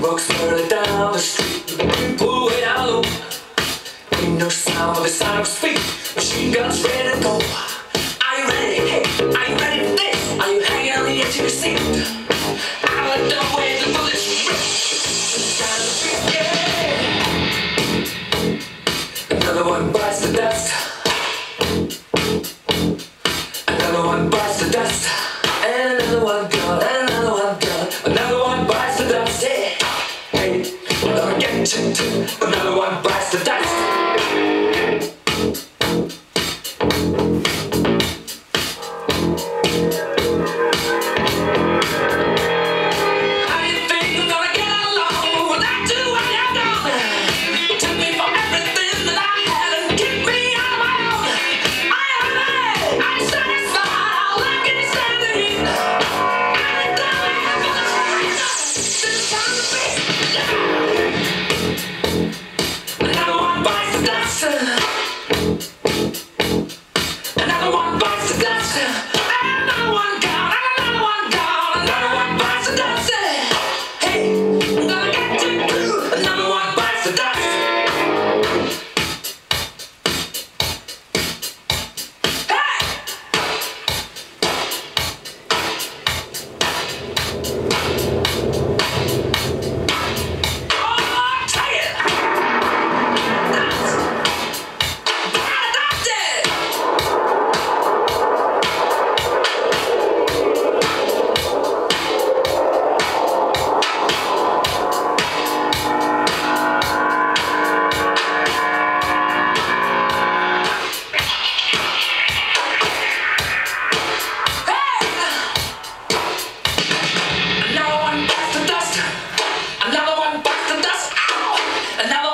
Walks further down the street Pull it out Ain't no sound of a sound of speed Machine guns ready to go Are you ready? Hey, are you ready for this? Are you hanging on the edge of your seat? Out of the way the street, yeah. Another one bites the dust Another one bites the dust And another one goes. Too. Another one bites the dust. andaba